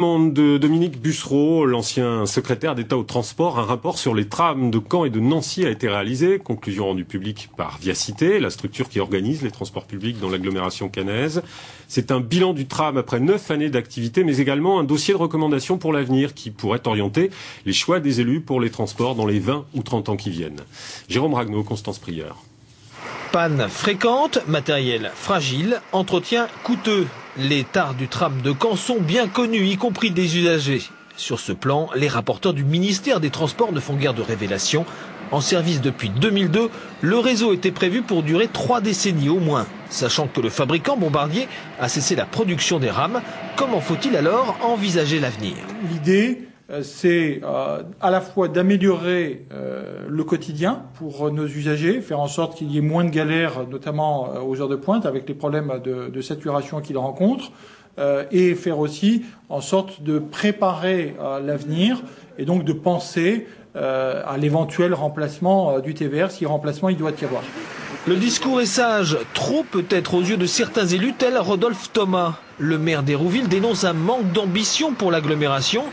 de Dominique Bussereau, l'ancien secrétaire d'État au transport, un rapport sur les trams de Caen et de Nancy a été réalisé. Conclusion rendue publique par Viacité, la structure qui organise les transports publics dans l'agglomération cannaise. C'est un bilan du tram après neuf années d'activité, mais également un dossier de recommandation pour l'avenir qui pourrait orienter les choix des élus pour les transports dans les 20 ou 30 ans qui viennent. Jérôme Ragnaud, Constance Prieur. Panne fréquente, matériel fragile, entretien coûteux. Les tares du tram de Caen sont bien connus, y compris des usagers. Sur ce plan, les rapporteurs du ministère des Transports ne font guère de révélations. En service depuis 2002, le réseau était prévu pour durer trois décennies au moins. Sachant que le fabricant Bombardier a cessé la production des rames, comment faut-il alors envisager l'avenir? L'idée, c'est euh, à la fois d'améliorer euh, le quotidien pour nos usagers, faire en sorte qu'il y ait moins de galères, notamment aux heures de pointe, avec les problèmes de, de saturation qu'ils rencontrent, et faire aussi en sorte de préparer l'avenir et donc de penser à l'éventuel remplacement du TVR, si remplacement il doit y avoir. Le discours est sage, trop peut-être aux yeux de certains élus tels Rodolphe Thomas. Le maire d'Hérouville dénonce un manque d'ambition pour l'agglomération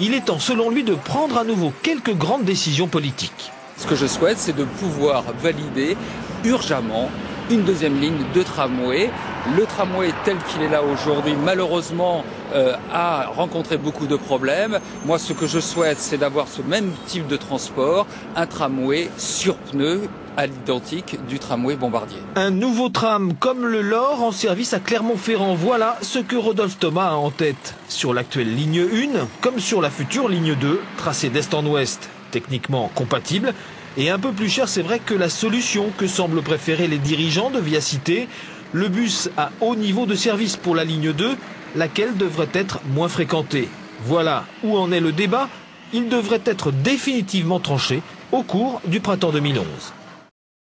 il est temps, selon lui, de prendre à nouveau quelques grandes décisions politiques. Ce que je souhaite, c'est de pouvoir valider urgemment une deuxième ligne de tramway. Le tramway tel qu'il est là aujourd'hui, malheureusement, euh, a rencontré beaucoup de problèmes. Moi, ce que je souhaite, c'est d'avoir ce même type de transport, un tramway sur pneus à l'identique du tramway bombardier. Un nouveau tram comme le LOR en service à Clermont-Ferrand. Voilà ce que Rodolphe Thomas a en tête. Sur l'actuelle ligne 1, comme sur la future ligne 2, tracé d'est en ouest, techniquement compatible, et un peu plus cher, c'est vrai, que la solution que semblent préférer les dirigeants de Via Cité, le bus à haut niveau de service pour la ligne 2, laquelle devrait être moins fréquentée. Voilà où en est le débat. Il devrait être définitivement tranché au cours du printemps 2011.